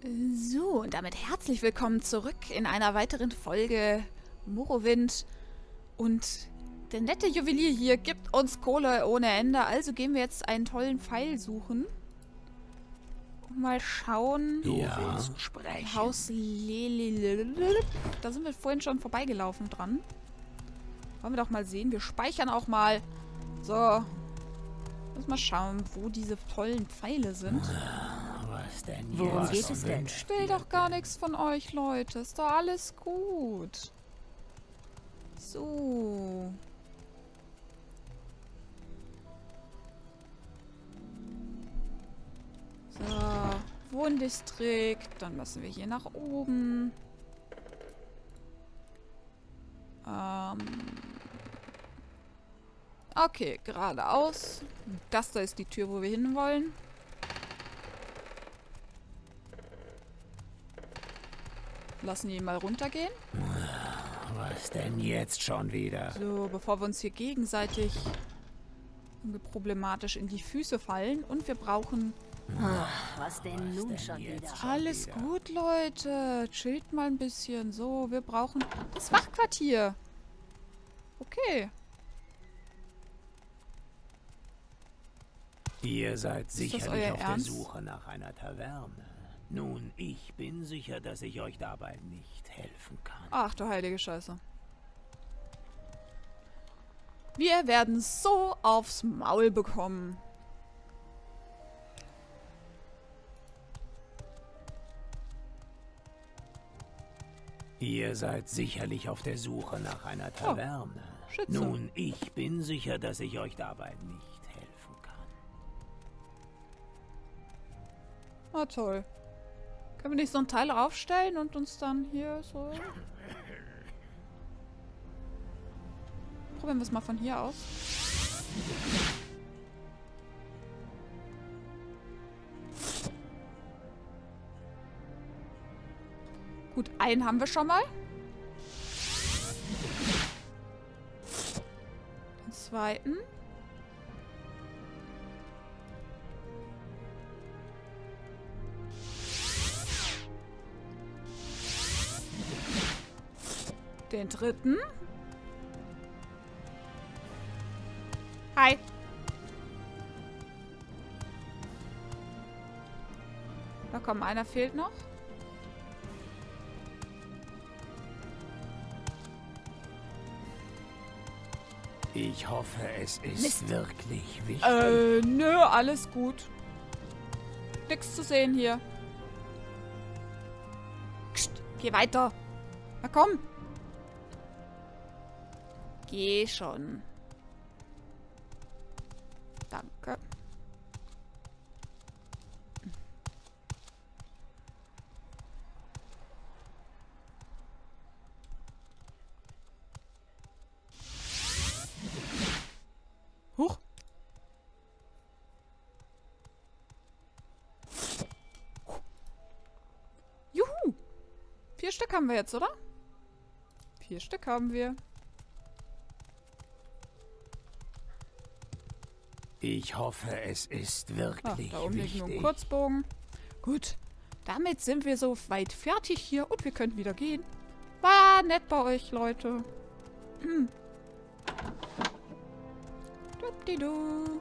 So, und damit herzlich willkommen zurück in einer weiteren Folge Morrowind. Und der nette Juwelier hier gibt uns Kohle ohne Ende, also gehen wir jetzt einen tollen Pfeil suchen. Und mal schauen. Ja. Haus Lelele. Da sind wir vorhin schon vorbeigelaufen dran. Wollen wir doch mal sehen. Wir speichern auch mal. So. Lass mal schauen, wo diese tollen Pfeile sind. Was denn Worum jetzt? geht es denn? Ich will doch gar nichts von euch, Leute. Ist doch alles gut. So. So. Wohndistrikt. Dann müssen wir hier nach oben. Ähm. Okay, geradeaus. Das da ist die Tür, wo wir hinwollen. Lassen ihn mal runtergehen. Was denn jetzt schon wieder? So, bevor wir uns hier gegenseitig problematisch in die Füße fallen. Und wir brauchen... Was denn nun denn schon jetzt? wieder? Alles wieder. gut, Leute. Chillt mal ein bisschen. So, wir brauchen das Wachquartier. Okay. Ihr seid sicherlich auf Ernst? der Suche nach einer Taverne. Nun, ich bin sicher, dass ich euch dabei nicht helfen kann. Ach du heilige Scheiße. Wir werden so aufs Maul bekommen. Ihr seid sicherlich auf der Suche nach einer Taverne. Oh. Nun, ich bin sicher, dass ich euch dabei nicht helfen kann. Ah, toll. Können wir nicht so ein Teil raufstellen und uns dann hier so... Probieren wir es mal von hier aus. Gut, einen haben wir schon mal. Den zweiten. Den dritten. Hi. Da komm, einer fehlt noch. Ich hoffe, es ist Mist. wirklich wichtig. Äh, nö, alles gut. Nix zu sehen hier. Psst, geh weiter. Na komm. Geh schon. Danke. Huch. Juhu. Vier Stück haben wir jetzt, oder? Vier Stück haben wir. Ich hoffe, es ist wirklich da oben liegt nur ein wichtig. Kurzbogen. Gut. Damit sind wir so weit fertig hier und wir können wieder gehen. War nett bei euch, Leute. Hm. Dupdidu.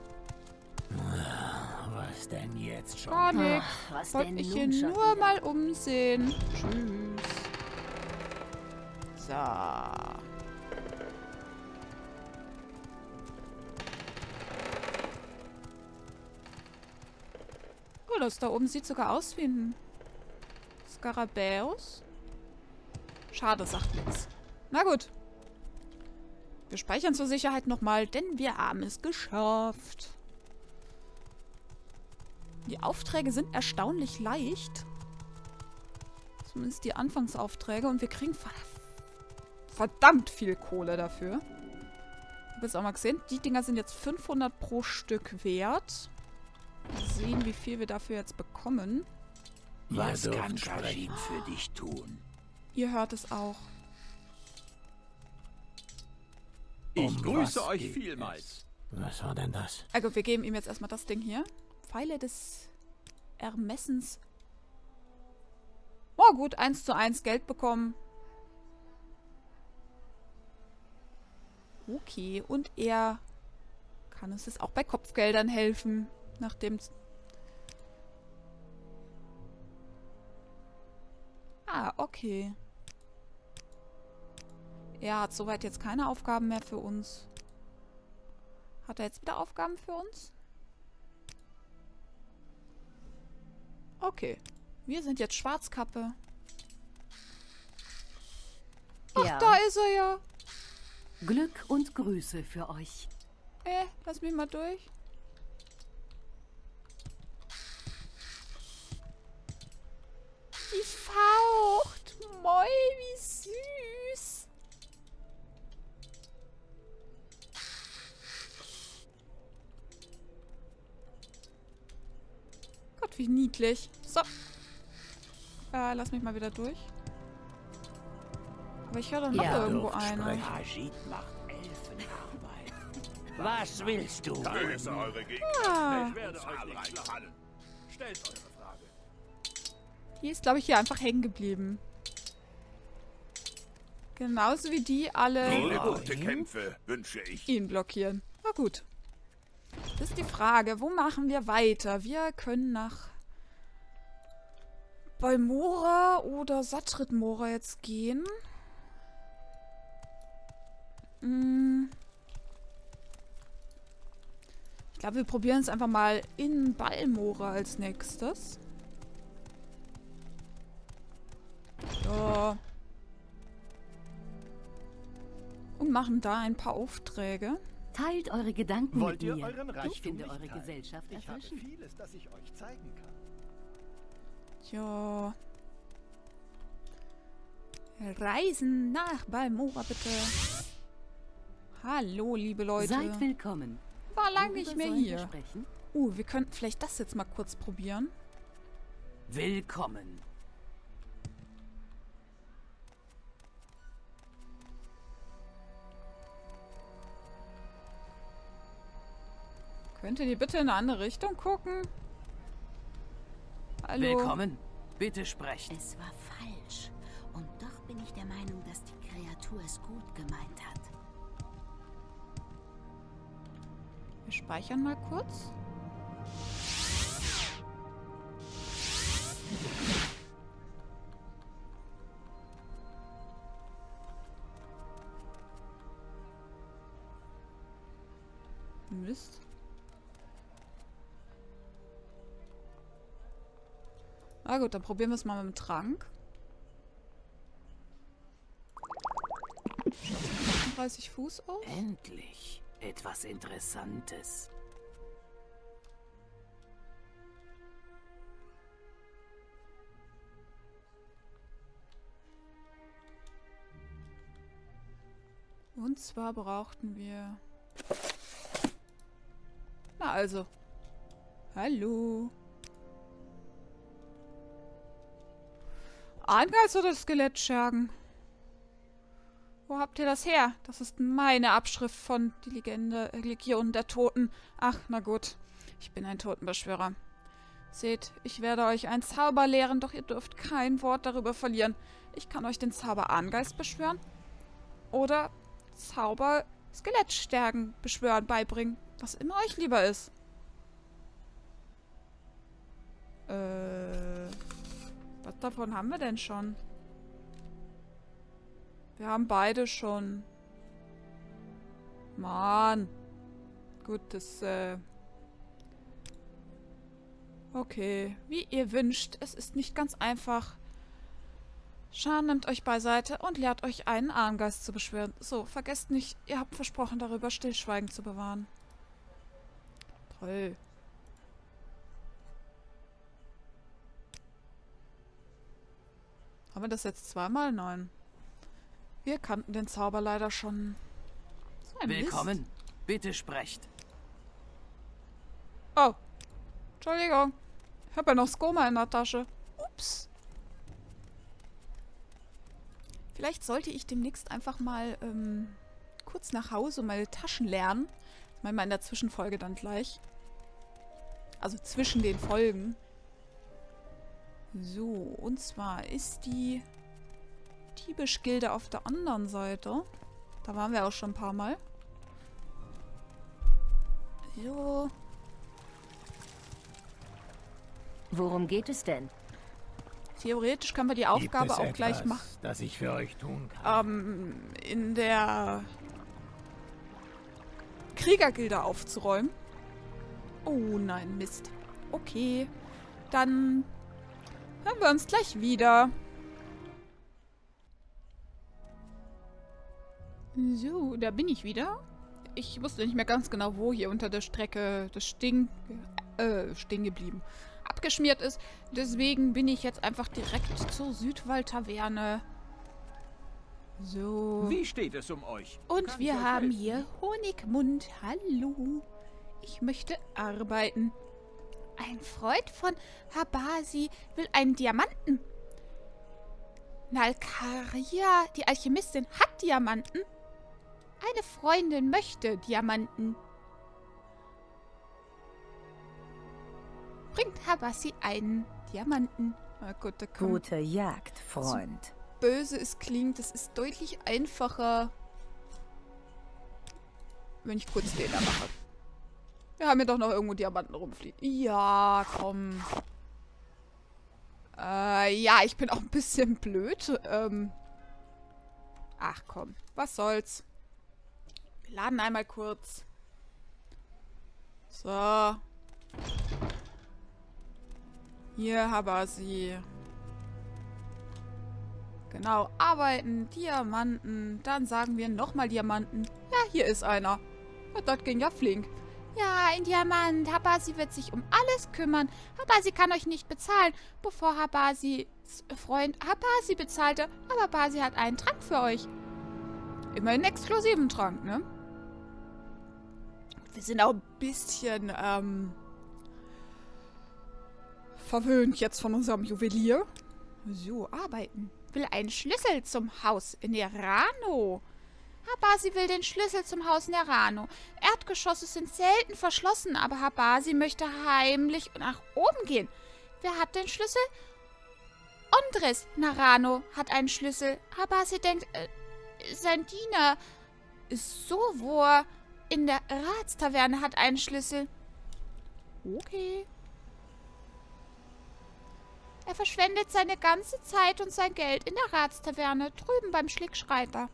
Was denn jetzt schon? Gar. Ach, was Wollte mich nun hier nur wieder? mal umsehen. Tschüss. So. Das da oben sieht sogar aus wie ein Skarabäus. Schade, sagt nichts. Na gut. Wir speichern zur Sicherheit nochmal, denn wir haben es geschafft. Die Aufträge sind erstaunlich leicht. Zumindest die Anfangsaufträge. Und wir kriegen ver- verdammt viel Kohle dafür. Ich habe jetzt auch mal gesehen, die Dinger sind jetzt 500 pro Stück wert. Sehen, wie viel wir dafür jetzt bekommen. Was Ihr kann sprechen. für dich tun? Ihr hört es auch. Ich Um grüße euch vielmals. Was war denn das? Also, wir geben ihm jetzt erstmal das Ding hier. Pfeile des Ermessens Oh gut, 1 zu 1 Geld bekommen. Okay, und er kann uns jetzt auch bei Kopfgeldern helfen, nachdem... Ah, okay. Er hat soweit jetzt keine Aufgaben mehr für uns. Hat er jetzt wieder Aufgaben für uns? Okay. Wir sind jetzt Schwarzkappe. Ach, Ja. da ist er ja. Glück und Grüße für euch. Äh, lass mich mal durch. Die faucht. Moi, wie süß. Gott, wie niedlich. So. Äh, lass mich mal wieder durch. Aber ich höre doch noch Ja. irgendwo eine. Ajit macht Elfenarbeit. Was willst du? Ist eure Gegner. Ah. Ich werde euch nicht fallen. Stellt Frage. Die ist, glaube ich, hier einfach hängen geblieben. Genauso wie die alle gute Kämpfe wünsche ich. ihn blockieren. Na gut. Das ist die Frage, wo machen wir weiter? Wir können nach Balmora oder Satritmora jetzt gehen. Hm. Ich glaube, wir probieren es einfach mal in Balmora als nächstes. Machen da ein paar Aufträge. Teilt eure Gedanken Wollt mit ihr mir. euren ich finde eure teilen? Gesellschaft Ich habe erfrischend. vieles, das ich euch zeigen kann. Ja. Reisen nach Balmora, bitte. Hallo, liebe Leute. Seid willkommen. War lang Worüber nicht mehr hier. sprechen? Uh, wir könnten vielleicht das jetzt mal kurz probieren. Willkommen. Könnt ihr die bitte in eine andere Richtung gucken? Hallo. Willkommen. Bitte sprecht. Es war falsch. Und doch bin ich der Meinung, dass die Kreatur es gut gemeint hat. Wir speichern mal kurz. Gut, dann probieren wir es mal mit dem Trank. 30 Fuß aus. Endlich. Etwas Interessantes. Und zwar brauchten wir... Na also. Hallo. Ahngeist oder Skelettschergen? Wo habt ihr das her? Das ist meine Abschrift von die Legende, Legion der Toten. Ach, na gut. Ich bin ein Totenbeschwörer. Seht, ich werde euch einen Zauber lehren, doch ihr dürft kein Wort darüber verlieren. Ich kann euch den Zauber Ahngeist beschwören. Oder Zauber Skelettstärken beschwören, beibringen. Was immer euch lieber ist. Äh. Was davon haben wir denn schon? Wir haben beide schon. Mann. Gut, das, äh. Okay, wie ihr wünscht. Es ist nicht ganz einfach. Schan nimmt euch beiseite und lehrt euch einen Ahngeist zu beschwören. So, vergesst nicht, ihr habt versprochen, darüber Stillschweigen zu bewahren. Toll. Haben wir das jetzt zweimal? Nein. Wir kannten den Zauber leider schon. So Willkommen. Bitte sprecht. Mist. Oh. Entschuldigung. Ich habe ja noch Skoma in der Tasche. Ups. Vielleicht sollte ich demnächst einfach mal ähm, kurz nach Hause meine Taschen lernen. Das machen wir in der Zwischenfolge dann gleich. Also zwischen den Folgen. So, und zwar ist die Diebisch-Gilde auf der anderen Seite. Da waren wir auch schon ein paar Mal. So. Worum geht es denn? Theoretisch können wir die Aufgabe auch gleich etwas, machen. das ich für euch tun kann. Ähm, in der Kriegergilde aufzuräumen. Oh nein, Mist. Okay. Dann hören wir uns gleich wieder. So, da bin ich wieder. Ich wusste nicht mehr ganz genau, wo hier unter der Strecke das Sting, äh, stehen geblieben, abgeschmiert ist. Deswegen bin ich jetzt einfach direkt zur Südwald-Taverne. So. Wie steht es um euch? Und Kann wir haben helfen? hier Honigmund. Hallo. Ich möchte arbeiten. Ein Freund von Habasi will einen Diamanten. Nalkaria, die Alchemistin, hat Diamanten. Eine Freundin möchte Diamanten. Bringt Habasi einen Diamanten. Na gut, da kommt Gute Jagd, Freund. böse es klingt, es ist deutlich einfacher, wenn ich kurz den da mache. Wir haben ja doch noch irgendwo Diamanten rumfliegen. Ja, komm. Äh, ja, ich bin auch ein bisschen blöd. Ähm, ach komm, was soll's. Wir laden einmal kurz. So. Hier haben sie. Genau, arbeiten, Diamanten. Dann sagen wir nochmal Diamanten. Ja, hier ist einer. Ja, das ging ja flink. Ja, ein Diamant. Habasi wird sich um alles kümmern. Habasi kann euch nicht bezahlen, bevor Habasis Freund Habasi bezahlte. Aber Habasi hat einen Trank für euch. Immer einen exklusiven Trank, ne? Wir sind auch ein bisschen, ähm, verwöhnt jetzt von unserem Juwelier. So, arbeiten. Will einen Schlüssel zum Haus in Nerano. Habasi will den Schlüssel zum Haus Nerano. Erdgeschosse sind selten verschlossen, aber Habasi möchte heimlich nach oben gehen. Wer hat den Schlüssel? Ondres Narano hat einen Schlüssel. Habasi denkt, äh, sein Diener Sovor in der Ratstaverne hat einen Schlüssel. Okay. Er verschwendet seine ganze Zeit und sein Geld in der Ratstaverne drüben beim Schlickschreiter.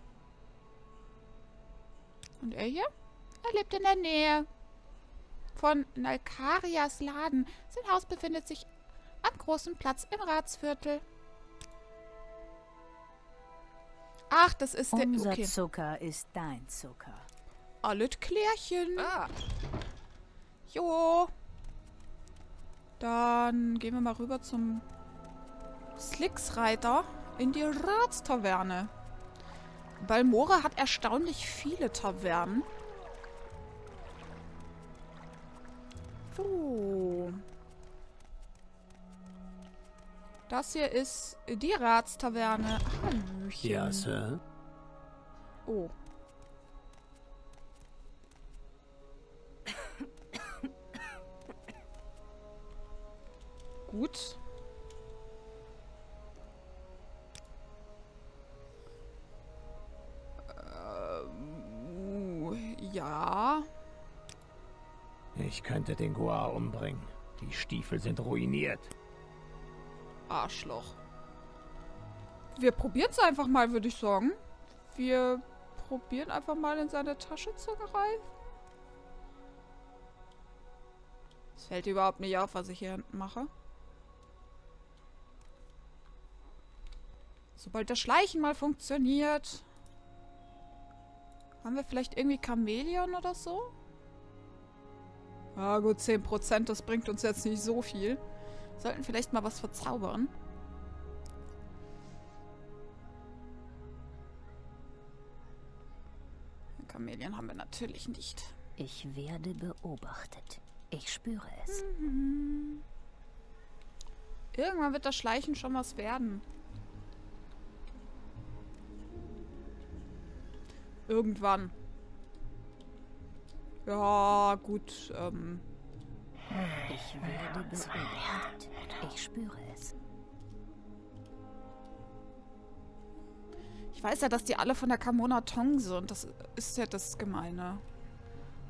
Und er hier? Er lebt in der Nähe von Nalkarias Laden. Sein Haus befindet sich am großen Platz im Ratsviertel. Ach, das ist der... Unser Okay. Zucker ist dein Zucker. Alles klärchen. Ah, Jo. Dann gehen wir mal rüber zum Slicksreiter in die Ratstaverne. Balmora hat erstaunlich viele Tavernen. So. Das hier ist die Ratstaverne. Hallöchen. Ja, Sir. Oh. Gut. Ja. Ich könnte den Goa umbringen. Die Stiefel sind ruiniert. Arschloch. Wir probieren es einfach mal, würde ich sagen. Wir probieren einfach mal in seine Tasche zu greifen. Es fällt überhaupt nicht auf, was ich hier hinten mache. Sobald das Schleichen mal funktioniert. Haben wir vielleicht irgendwie Chamäleon oder so? Ja gut, 10%, das bringt uns jetzt nicht so viel. Sollten vielleicht mal was verzaubern. Chamäleon haben wir natürlich nicht. Ich werde beobachtet. Ich spüre es. Irgendwann wird das Schleichen schon was werden. Irgendwann. Ja, gut. Ähm. Ich werde beobachtet. Ich spüre es. Ich weiß ja, dass die alle von der Kamona Tong sind. Das ist ja das Gemeine.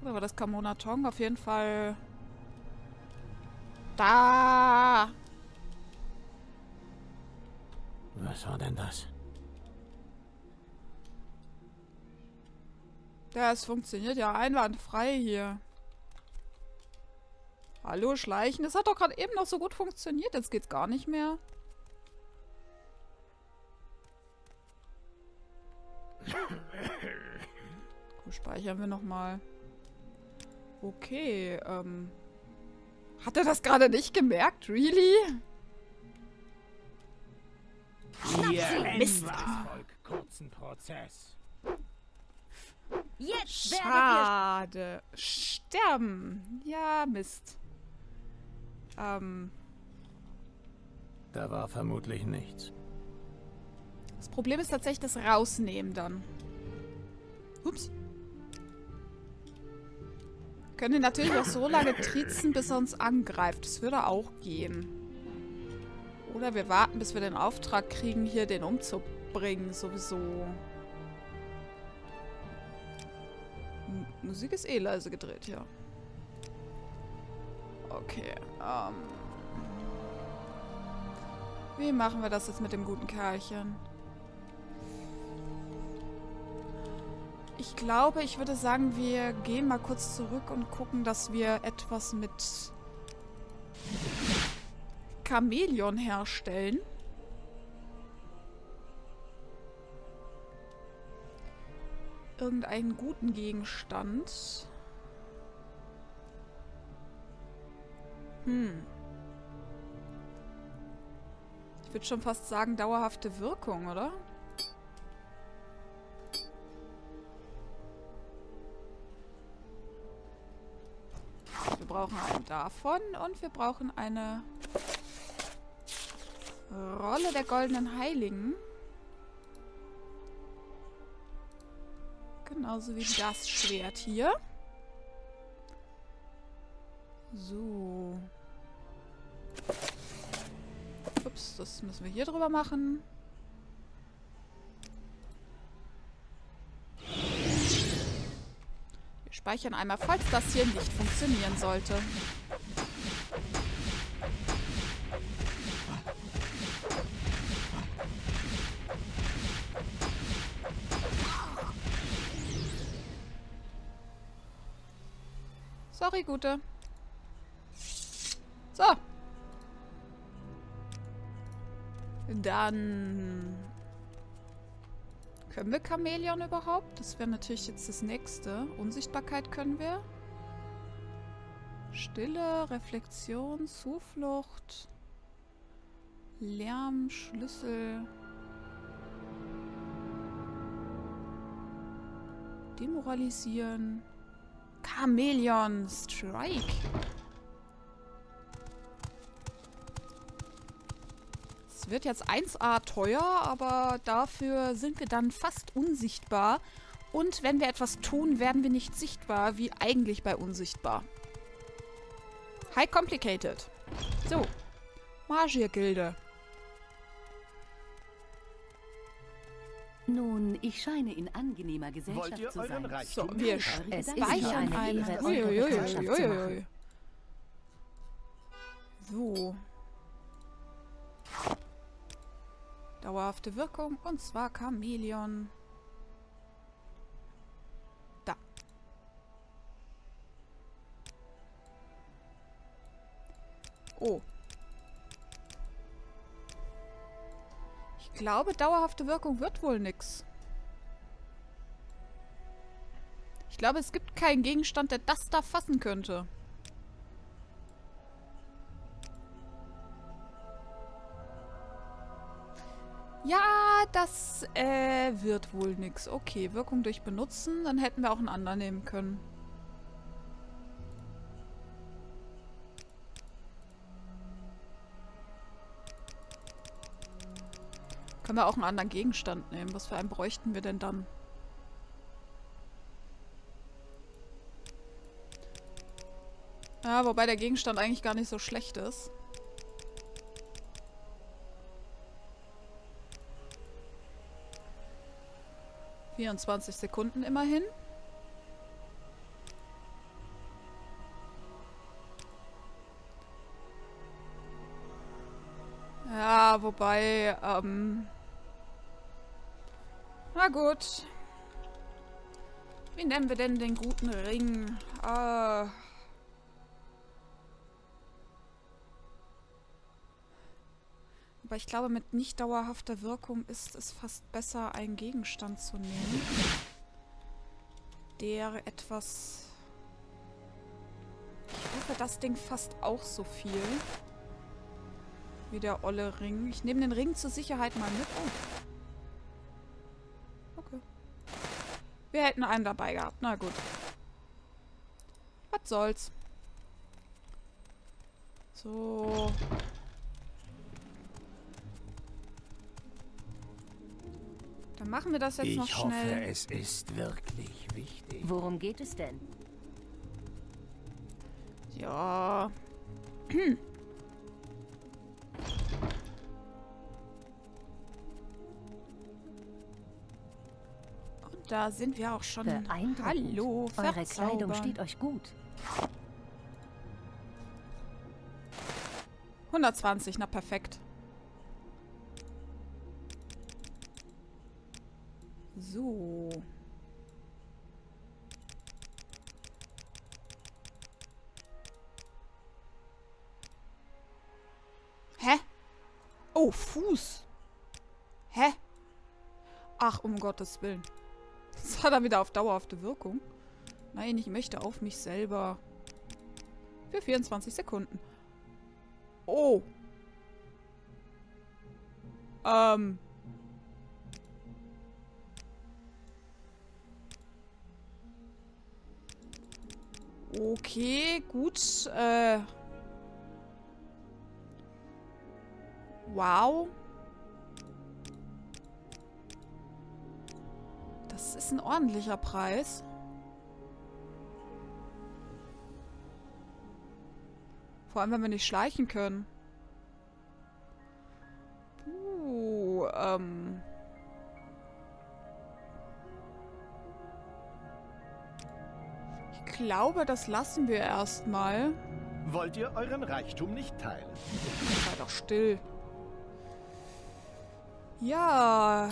Oder war das Kamona Tong? Auf jeden Fall. Da! Was war denn das? Ja, es funktioniert ja einwandfrei hier. Hallo, Schleichen. Das hat doch gerade eben noch so gut funktioniert. Jetzt geht's gar nicht mehr. Gut, speichern wir nochmal. Okay, ähm... Hat er das gerade nicht gemerkt? Really? Ihr Mist. Volk kurzen Prozess. Jetzt werdet Schade. Sterben. Ja, Mist. Ähm, Da war vermutlich nichts. das Problem ist tatsächlich das Rausnehmen dann. Ups. Können natürlich auch so lange trizen, bis er uns angreift. Das würde auch gehen. Oder wir warten, bis wir den Auftrag kriegen, hier den umzubringen, sowieso. M Musik ist eh leise gedreht, ja. Okay, ähm... Wie machen wir das jetzt mit dem guten Kerlchen? Ich glaube, ich würde sagen, wir gehen mal kurz zurück und gucken, dass wir etwas mit Chamäleon herstellen. Irgendeinen guten Gegenstand. Hm. Ich würde schon fast sagen, dauerhafte Wirkung, oder? Wir brauchen einen davon und wir brauchen eine Rolle der goldenen Heiligen. Genauso wie das Schwert hier. So. Ups, das müssen wir hier drüber machen. Wir speichern einmal, falls das hier nicht funktionieren sollte. Sorry, Gute. So. Dann... Können wir Chamäleon überhaupt? Das wäre natürlich jetzt das nächste. Unsichtbarkeit können wir. Stille, Reflexion, Zuflucht, Lärm, Schlüssel. Demoralisieren. Chamäleon, Strike. Es wird jetzt 1A teuer, aber dafür sind wir dann fast unsichtbar. Und wenn wir etwas tun, werden wir nicht sichtbar, wie eigentlich bei unsichtbar. High Complicated. So. Magiergilde. Nun, ich scheine in angenehmer Gesellschaft Wollt ihr zu sein. Reichtum? So, wir Es ist speichern zu uiuiui. So. Dauerhafte Wirkung und zwar Chamäleon. Da. Oh. Ich glaube, dauerhafte Wirkung wird wohl nix. Ich glaube, es gibt keinen Gegenstand, der das da fassen könnte. Ja, das äh, wird wohl nix. Okay, Wirkung durch Benutzen. Dann hätten wir auch einen anderen nehmen können. Können wir auch einen anderen Gegenstand nehmen. Was für einen bräuchten wir denn dann? Ja, wobei der Gegenstand eigentlich gar nicht so schlecht ist. 24 Sekunden immerhin. Ja, wobei, ähm... Na gut. Wie nennen wir denn den guten Ring? Äh... Aber ich glaube, mit nicht dauerhafter Wirkung ist es fast besser, einen Gegenstand zu nehmen, der etwas... Ich hoffe, das Ding fasst auch so viel wie der olle Ring. Ich nehme den Ring zur Sicherheit mal mit. Oh. Wir hätten einen dabei gehabt. Na gut. Was soll's. So. Dann machen wir das jetzt ich noch schnell. hoffe, es ist wirklich wichtig. Worum geht es denn? Ja. Und da sind wir auch schon. Hallo, Eure Kleidung steht euch gut. 120, na perfekt. So. Hä? Oh, Fuß. Hä? Ach, um Gottes Willen. Das hat er wieder auf dauerhafte Wirkung. Nein, ich möchte auf mich selber. Für 24 Sekunden. Oh. Ähm. Okay, gut. Äh. Wow. Das ist ein ordentlicher Preis. Vor allem, wenn wir nicht schleichen können. Uh, ähm. Ich glaube, das lassen wir erstmal. Wollt ihr euren Reichtum nicht teilen? Sei doch still. Ja,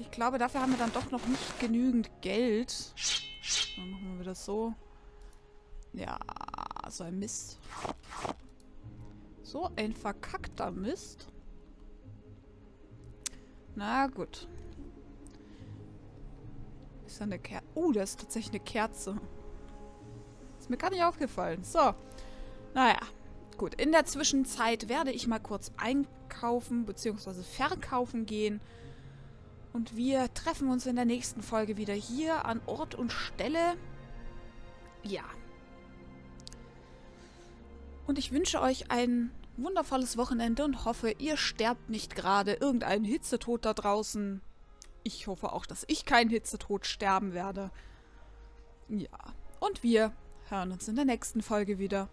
ich glaube, dafür haben wir dann doch noch nicht genügend Geld. Dann machen wir das so. Ja, so ein Mist. So ein verkackter Mist. Na gut. Ist da eine Kerze? Oh, da ist tatsächlich eine Kerze. Ist mir gar nicht aufgefallen. So. Naja. Gut, in der Zwischenzeit werde ich mal kurz einkaufen bzw. verkaufen gehen. Und wir treffen uns in der nächsten Folge wieder hier an Ort und Stelle. Ja. Und ich wünsche euch ein wundervolles Wochenende und hoffe, ihr sterbt nicht gerade irgendeinen Hitzetod da draußen. Ich hoffe auch, dass ich keinen Hitzetod sterben werde. Ja. Und wir hören uns in der nächsten Folge wieder.